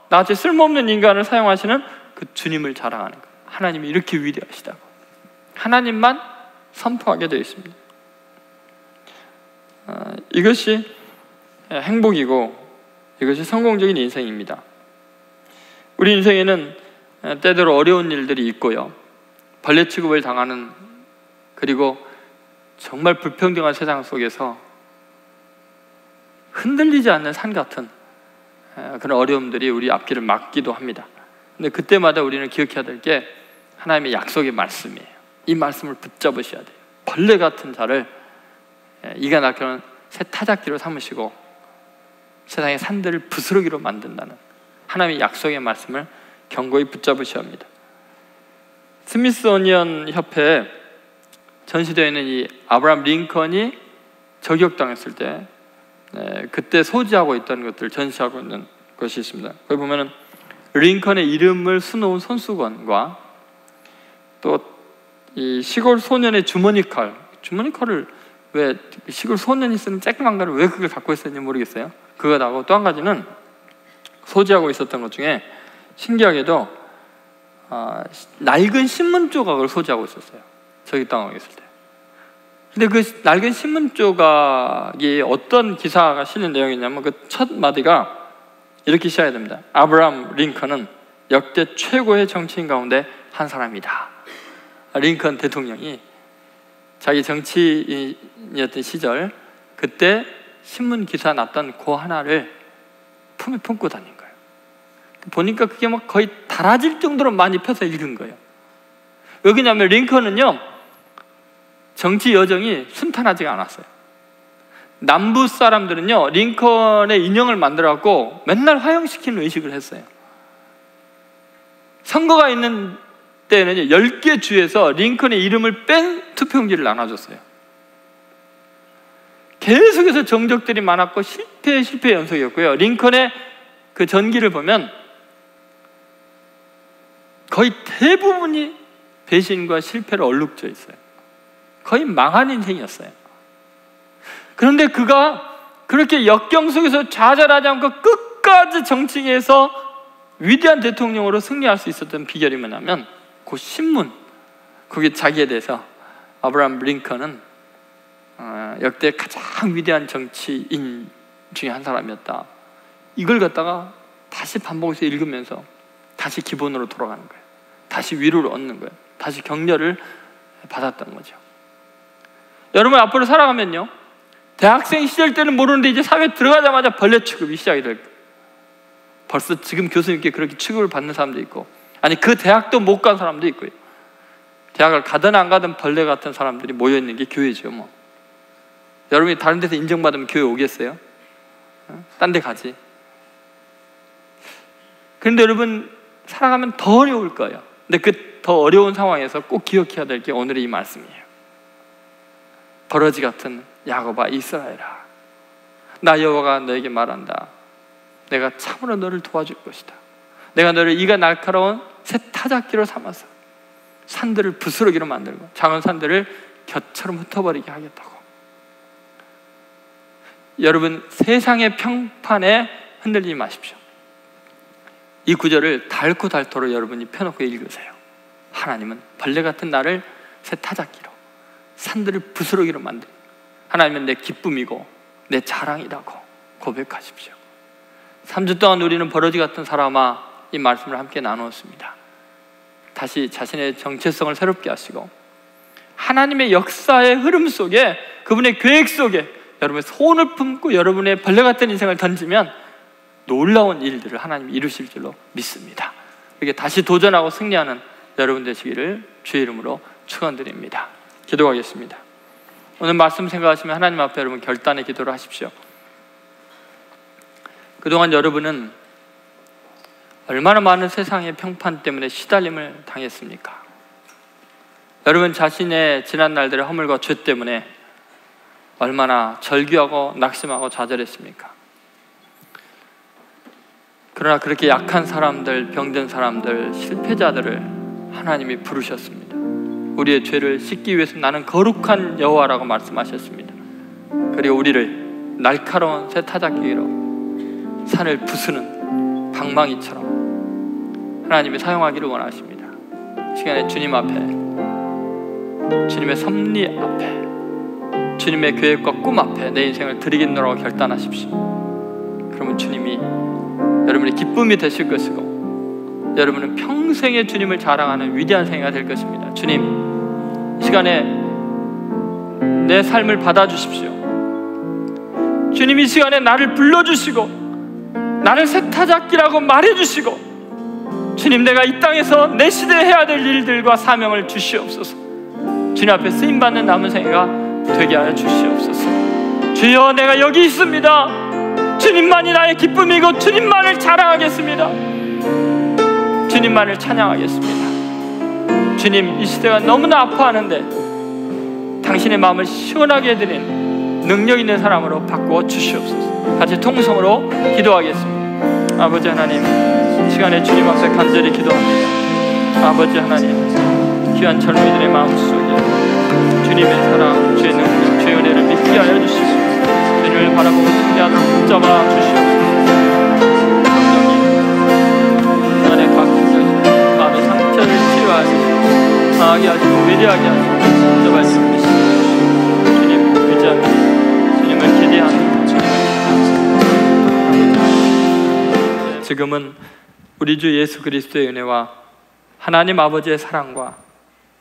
나같이 쓸모없는 인간을 사용하시는 그 주님을 자랑하는 거예요. 하나님이 이렇게 위대하시다고. 하나님만 선포하게 되어 있습니다. 아, 이것이 행복이고 이것이 성공적인 인생입니다. 우리 인생에는 때때로 어려운 일들이 있고요. 벌레 취급을 당하는 그리고 정말 불평등한 세상 속에서 흔들리지 않는 산 같은 그런 어려움들이 우리 앞길을 막기도 합니다. 근데 그때마다 우리는 기억해야 될 게 하나님의 약속의 말씀이에요. 이 말씀을 붙잡으셔야 돼요. 벌레 같은 자를 이가 낙혀는 새 타작기로 삼으시고 세상의 산들을 부스러기로 만든다는 하나님의 약속의 말씀을 견고히 붙잡으셔야 합니다. 스미스 오니언 협회에 전시되어 있는 이 아브라함 링컨이 저격당했을 때 네, 그때 소지하고 있던 것들 전시하고 있는 것이 있습니다. 거기 보면은 링컨의 이름을 수놓은 손수건과 또 이 시골 소년의 주머니 칼, 주머니 칼을 왜 시골 소년이 쓰는 쬐끄만 거를 왜 그걸 갖고 있었는지 모르겠어요. 그거 나고 또 한 가지는 소지하고 있었던 것 중에 신기하게도 아, 낡은 신문 조각을 소지하고 있었어요. 저기 땅에 있을 때. 근데 그 낡은 신문 조각이 어떤 기사가 실린 내용이냐면 그 첫 마디가 이렇게 시작해야 됩니다. 아브라함 링컨은 역대 최고의 정치인 가운데 한 사람이다. 링컨 대통령이 자기 정치인이었던 시절 그때 신문 기사 났던 그 하나를 품에 품고 다닌 거예요. 보니까 그게 막 거의 달아질 정도로 많이 펴서 읽은 거예요. 왜냐하면 링컨은요 정치 여정이 순탄하지가 않았어요. 남부 사람들은요 링컨의 인형을 만들어갖고 맨날 화형시키는 의식을 했어요. 선거가 있는 때에는 10개 주에서 링컨의 이름을 뺀 투표용지를 나눠줬어요. 계속해서 정적들이 많았고 실패 실패 연속이었고요. 링컨의 그 전기를 보면 거의 대부분이 배신과 실패로 얼룩져 있어요. 거의 망한 인생이었어요. 그런데 그가 그렇게 역경 속에서 좌절하지 않고 끝까지 정치계에서 위대한 대통령으로 승리할 수 있었던 비결이 뭐냐면 그 신문 거기 자기에 대해서 아브라함 링컨은 어, 역대 가장 위대한 정치인 중에 한 사람이었다. 이걸 갖다가 다시 반복해서 읽으면서 다시 기본으로 돌아가는 거예요. 다시 위로를 얻는 거예요. 다시 격려를 받았던 거죠. 여러분 앞으로 살아가면요. 대학생 시절 때는 모르는데 이제 사회 들어가자마자 벌레 취급이 시작이 될 거예요. 벌써 지금 교수님께 그렇게 취급을 받는 사람도 있고 아니 그 대학도 못 간 사람도 있고요. 대학을 가든 안 가든 벌레 같은 사람들이 모여 있는 게 교회죠, 뭐. 여러분이 다른 데서 인정받으면 교회 오겠어요? 어? 딴데 가지. 그런데 여러분 살아가면 더 어려울 거예요. 근데 그 더 어려운 상황에서 꼭 기억해야 될 게 오늘의 이 말씀이에요. 버러지 같은 야곱아 이스라엘아, 나 여호와가 너에게 말한다. 내가 참으로 너를 도와줄 것이다. 내가 너를 이가 날카로운 새 타작기로 삼아서 산들을 부스러기로 만들고 작은 산들을 곁처럼 흩어버리게 하겠다고. 여러분 세상의 평판에 흔들리지 마십시오. 이 구절을 닳고 닳도록 여러분이 펴놓고 읽으세요. 하나님은 벌레 같은 나를 새 타작기로 산들을 부스러기로 만들. 하나님은 내 기쁨이고 내 자랑이라고 고백하십시오. 3주 동안 우리는 버러지 같은 사람아 이 말씀을 함께 나누었습니다. 다시 자신의 정체성을 새롭게 하시고 하나님의 역사의 흐름 속에 그분의 계획 속에 여러분의 손을 품고 여러분의 벌레 같은 인생을 던지면 놀라운 일들을 하나님이 이루실 줄로 믿습니다. 이렇게 다시 도전하고 승리하는 여러분 되시기를 주의 이름으로 축원드립니다. 기도하겠습니다. 오늘 말씀 생각하시면 하나님 앞에 여러분 결단의 기도를 하십시오. 그동안 여러분은 얼마나 많은 세상의 평판 때문에 시달림을 당했습니까? 여러분 자신의 지난 날들의 허물과 죄 때문에 얼마나 절규하고 낙심하고 좌절했습니까? 그러나 그렇게 약한 사람들, 병든 사람들, 실패자들을 하나님이 부르셨습니다. 우리의 죄를 씻기 위해서 나는 거룩한 여호와라고 말씀하셨습니다. 그리고 우리를 날카로운 새 타작기로 산을 부수는 방망이처럼 하나님이 사용하기를 원하십니다. 시간에 주님 앞에 주님의 섭리 앞에 주님의 계획과 꿈 앞에 내 인생을 드리겠노라고 결단하십시오. 그러면 주님이 여러분의 기쁨이 되실 것이고 여러분은 평생의 주님을 자랑하는 위대한 생애가 될 것입니다. 주님, 이 시간에 내 삶을 받아주십시오. 주님 이 시간에 나를 불러주시고 나를 세타잡기라고 말해주시고 주님 내가 이 땅에서 내 시대에 해야 될 일들과 사명을 주시옵소서 주님 앞에 쓰임받는 남은 생애가 되게 하여 주시옵소서. 주여 내가 여기 있습니다. 주님만이 나의 기쁨이고 주님만을 자랑하겠습니다. 주님만을 찬양하겠습니다. 주님 이 시대가 너무나 아파하는데 당신의 마음을 시원하게 해드린 능력 있는 사람으로 바꾸어 주시옵소서. 같이 통성으로 기도하겠습니다. 아버지 하나님 시간에 주님 앞에 간절히 기도합니다. 아버지 하나님 귀한 젊은이들의 마음 속에 주님의 사랑, 주의 능력, 주의 은혜를 믿게 하여 주시고 주님을 바라보고 승리하도록 붙잡아 주시옵소서 치유하시고 강하게 하시고 위대하게 하시고 붙잡아 주시옵소서 주님 의지합니다 주님을 기대하는 지금은 우리 주 예수 그리스도의 은혜와 하나님 아버지의 사랑과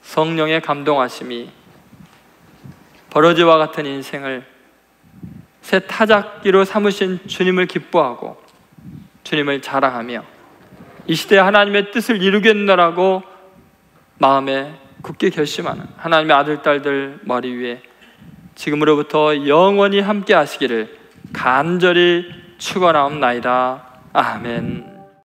성령의 감동하심이 버러지와 같은 인생을 새 타작기로 삼으신 주님을 기뻐하고 주님을 자랑하며 이 시대에 하나님의 뜻을 이루겠노라고 마음에 굳게 결심하는 하나님의 아들, 딸들 머리 위에 지금으로부터 영원히 함께 하시기를 간절히 축원하옵나이다. 아멘.